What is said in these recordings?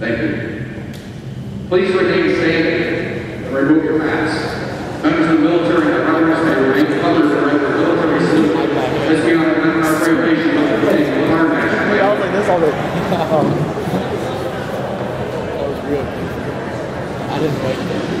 Thank you. Please remain standing and remove your masks. Members of the military and others may remain others are at the military salute. Let's be on our presentation of the day of our national Yeah, I was like this all already. Um, that was real. I didn't like that.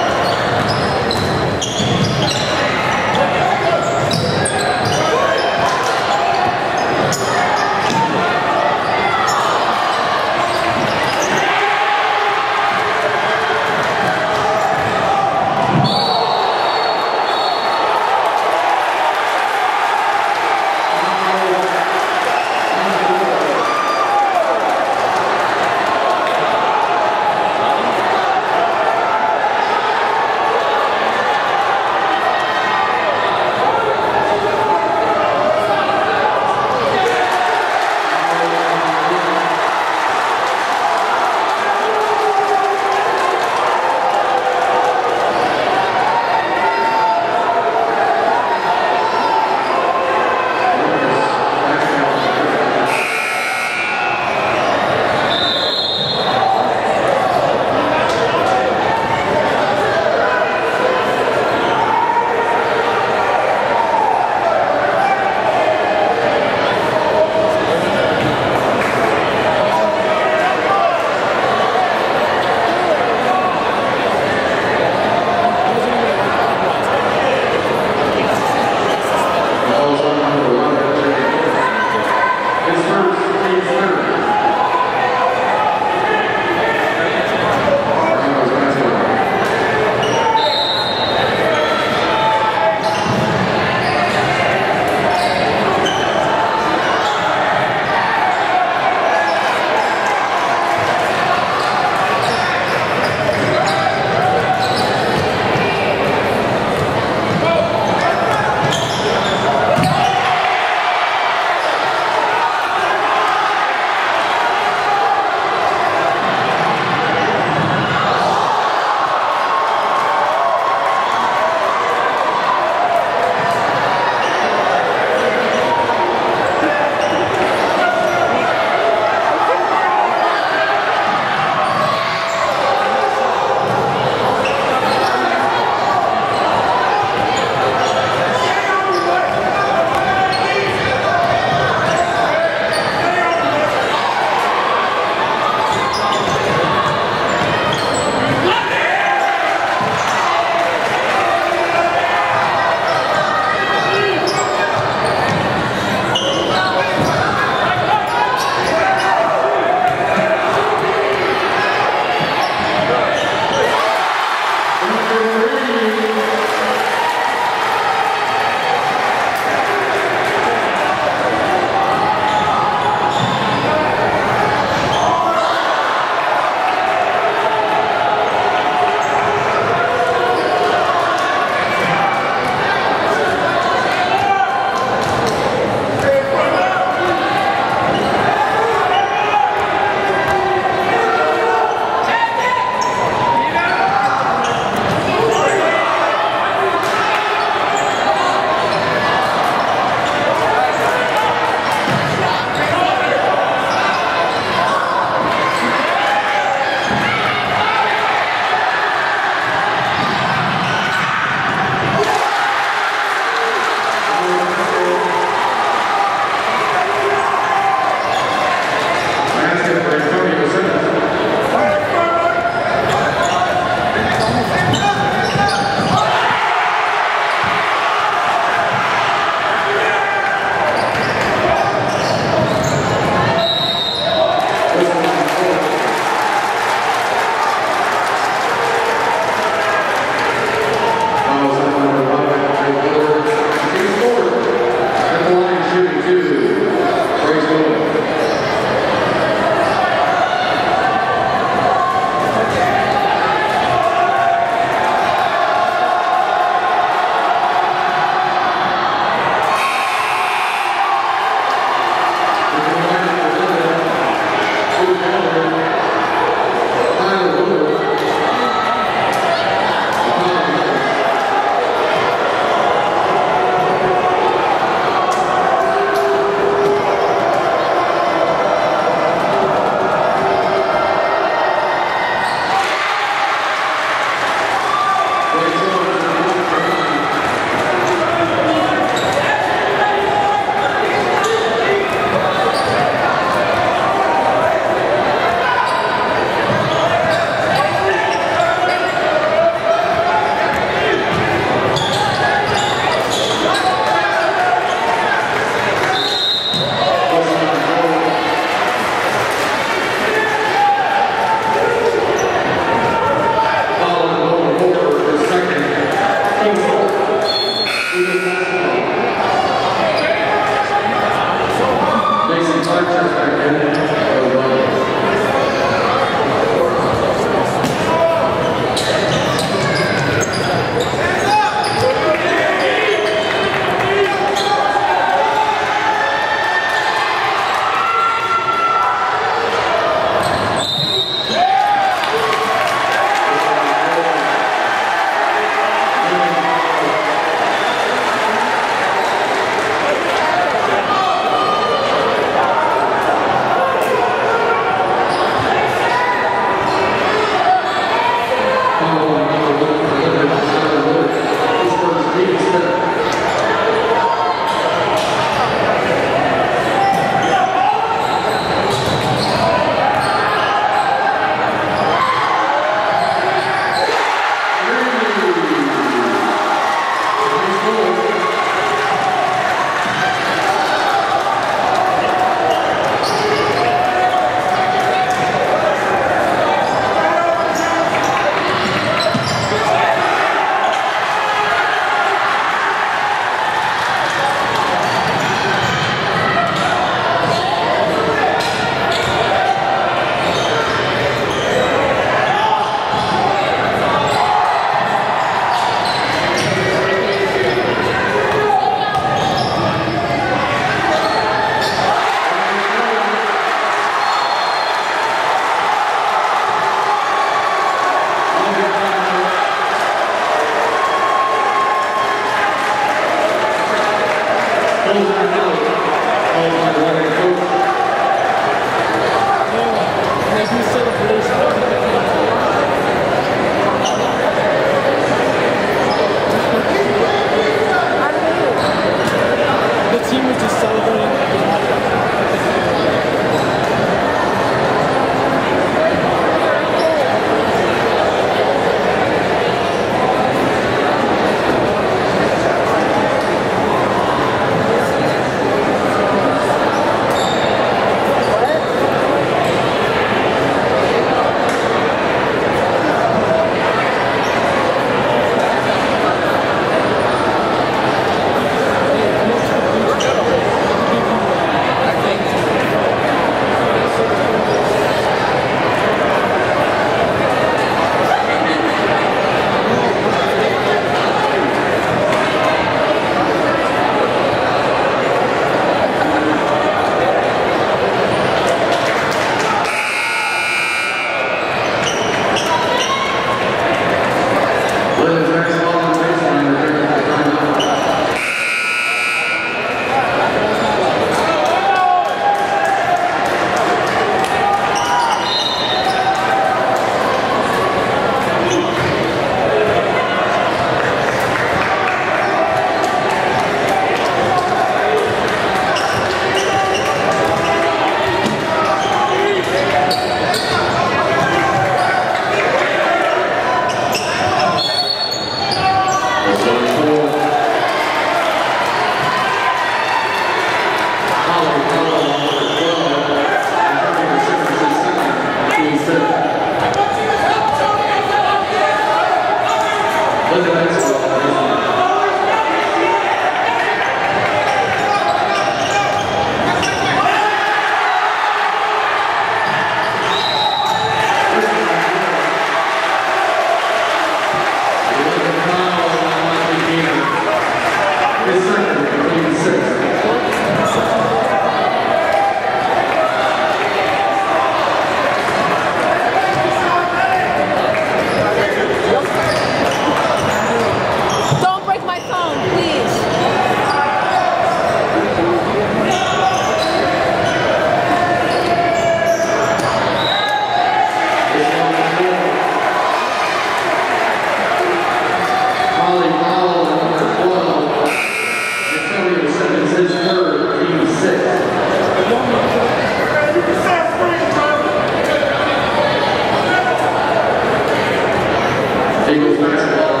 Obrigado.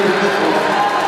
Deus.